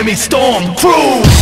enemy storm crew.